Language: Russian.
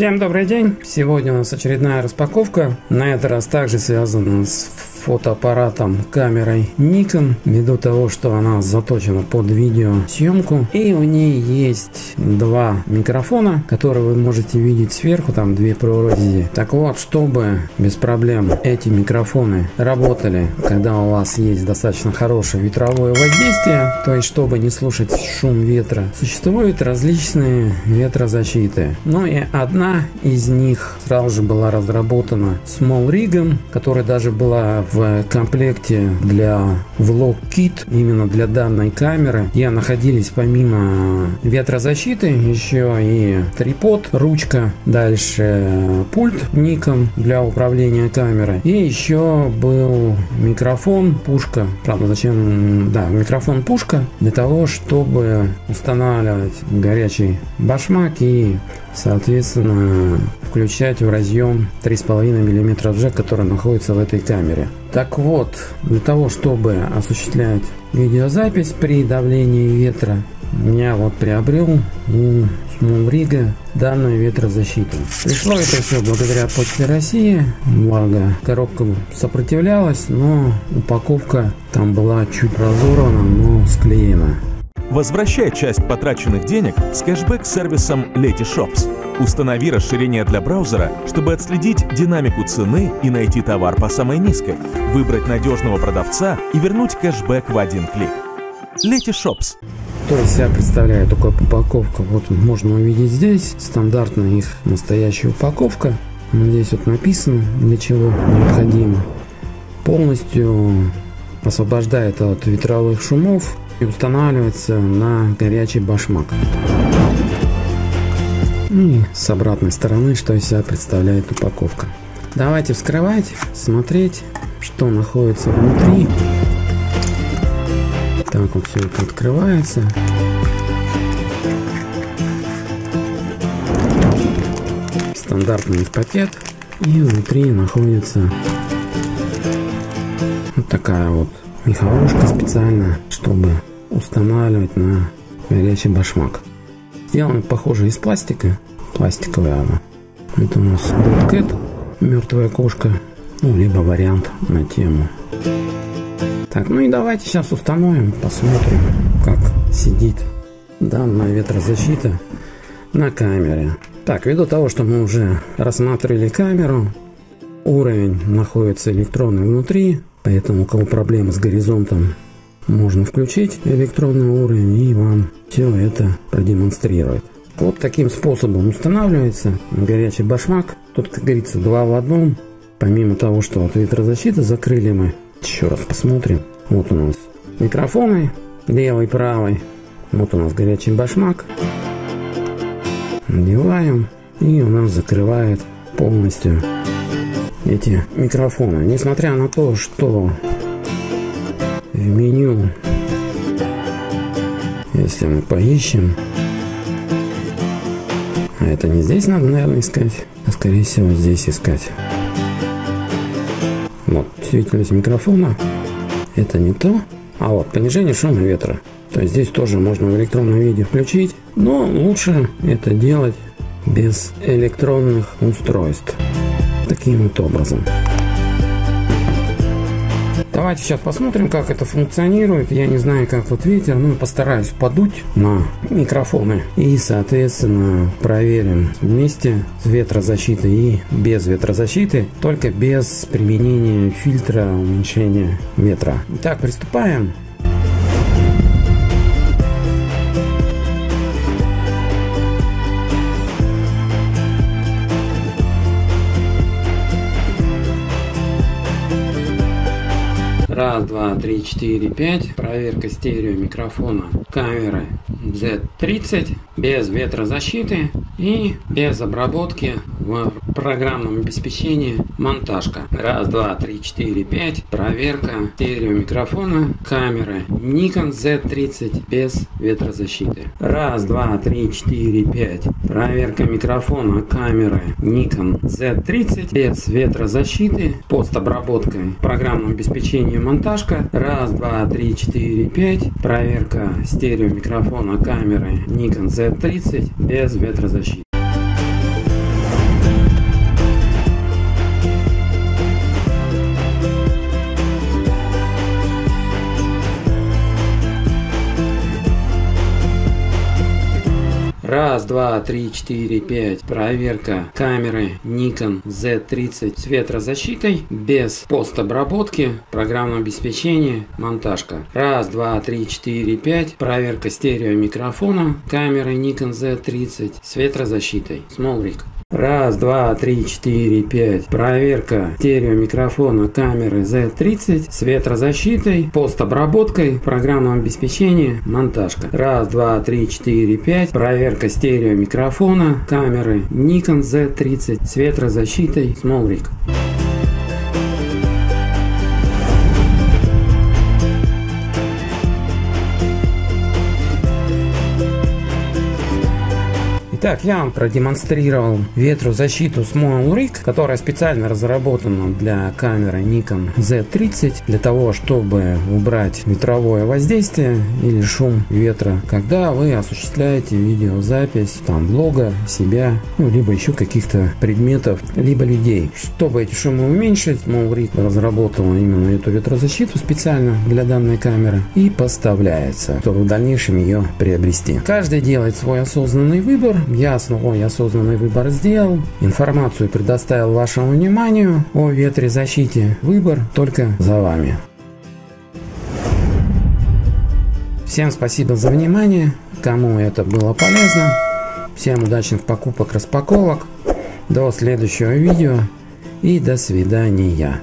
Всем добрый день! Сегодня у нас очередная распаковка. На этот раз также связана с фотоаппаратом камерой Nikon, ввиду того, что она заточена под видеосъемку. И у ней есть два микрофона, которые вы можете видеть сверху, там две прорези. Так вот, чтобы без проблем эти микрофоны работали, когда у вас есть достаточно хорошее ветровое воздействие, то есть чтобы не слушать шум ветра, существуют различные ветрозащиты. Но и одна из них сразу же была разработана Small Rig, которая даже была в комплекте для Kit, именно для данной камеры, где находились помимо ветрозащиты еще и трипод, ручка, дальше пульт ником для управления камерой. И еще был микрофон, пушка, правда зачем, да, микрофон пушка для того, чтобы устанавливать горячий башмак и соответственно включать в разъем 3,5 мм джек, который находится в этой камере. Так вот, для того, чтобы осуществлять видеозапись при давлении ветра, я вот приобрел у Смолрига данную ветрозащиту. Пришло это все благодаря Почте России, благо коробка сопротивлялась, но упаковка там была чуть разорвана, но склеена. Возвращай часть потраченных денег с кэшбэк-сервисом Letyshops. Установи расширение для браузера, чтобы отследить динамику цены и найти товар по самой низкой, выбрать надежного продавца и вернуть кэшбэк в один клик. Letyshops. Что из себя представляет такая упаковка? Вот можно увидеть здесь стандартная их настоящая упаковка. Здесь вот написано, для чего необходимо. Полностью освобождает от ветровых шумов и устанавливается на горячий башмак. И с обратной стороны, что из себя представляет упаковка. Давайте вскрывать, смотреть, что находится внутри. Так вот все это открывается. Стандартный пакет. И внутри находится вот такая вот меховушка специально, чтобы устанавливать на горячий башмак. Сделано похоже из пластика. Пластиковая она. Это у нас Cat, мертвая кошка. Ну, либо вариант на тему. Так, ну и давайте сейчас установим, посмотрим, как сидит данная ветрозащита на камере. Так, ввиду того, что мы уже рассматривали камеру, уровень находится электронный внутри, поэтому у кого проблемы с горизонтом, можно включить электронный уровень и вам все это продемонстрирует. Вот таким способом устанавливается горячий башмак. Тут, как говорится, два в одном. Помимо того, что от ветрозащиты закрыли мы, еще раз посмотрим. Вот у нас микрофоны, левый, правый. Вот у нас горячий башмак. Надеваем, и у нас закрывает полностью эти микрофоны. Несмотря на то, что меню, если мы поищем, а это не здесь надо, наверное, искать, а скорее всего здесь искать. Вот, чувствительность микрофона, это не то. А вот, понижение шума ветра. То есть здесь тоже можно в электронном виде включить, но лучше это делать без электронных устройств. Таким вот образом. Давайте сейчас посмотрим, как это функционирует. Я не знаю, как тут ветер, но постараюсь подуть на микрофоны. И, соответственно, проверим вместе с ветрозащитой и без ветрозащиты, только без применения фильтра уменьшения ветра. Итак, приступаем. Раз, два, три, четыре, пять. Проверка стерео микрофона. Камеры Z30 без ветрозащиты и без обработки в программном обеспечении монтажка. Раз, два, три, четыре, пять. Проверка стерео микрофона камеры Nikon Z30 без ветрозащиты. Раз, два, три, четыре, пять. Проверка микрофона камеры Nikon Z30 без ветрозащиты. Постобработка программном обеспечении монтажка. Раз, два, три, четыре, пять. Проверка стерео микрофона камеры Nikon Z30 без ветрозащиты. Раз, два, три, четыре, пять. Проверка камеры Nikon Z30 с ветрозащитой без постобработки, программного обеспечения, монтажка. Раз, два, три, четыре, пять. Проверка стерео микрофона камеры Nikon Z30 с ветрозащитой. Rig. Раз, два, три, четыре, пять. Проверка. Стереомикрофона камеры Z30 с ветрозащитой, постобработкой, программного обеспечения, монтажка. Раз, два, три, четыре, пять. Проверка стереомикрофона камеры. Nikon Z30 с ветрозащитой, Small Итак, я вам продемонстрировал ветрозащиту Small Rig, которая специально разработана для камеры Nikon Z30 для того, чтобы убрать ветровое воздействие или шум ветра, когда вы осуществляете видеозапись там блога, себя, ну, либо еще каких-то предметов, либо людей. Чтобы эти шумы уменьшить, Small Rig разработала именно эту ветрозащиту специально для данной камеры и поставляется, чтобы в дальнейшем ее приобрести. Каждый делает свой осознанный выбор, я свой осознанный выбор сделал, информацию предоставил вашему вниманию о ветрезащите. Выбор только за вами. Всем спасибо за внимание, кому это было полезно. Всем удачных покупок, распаковок. До следующего видео и до свидания.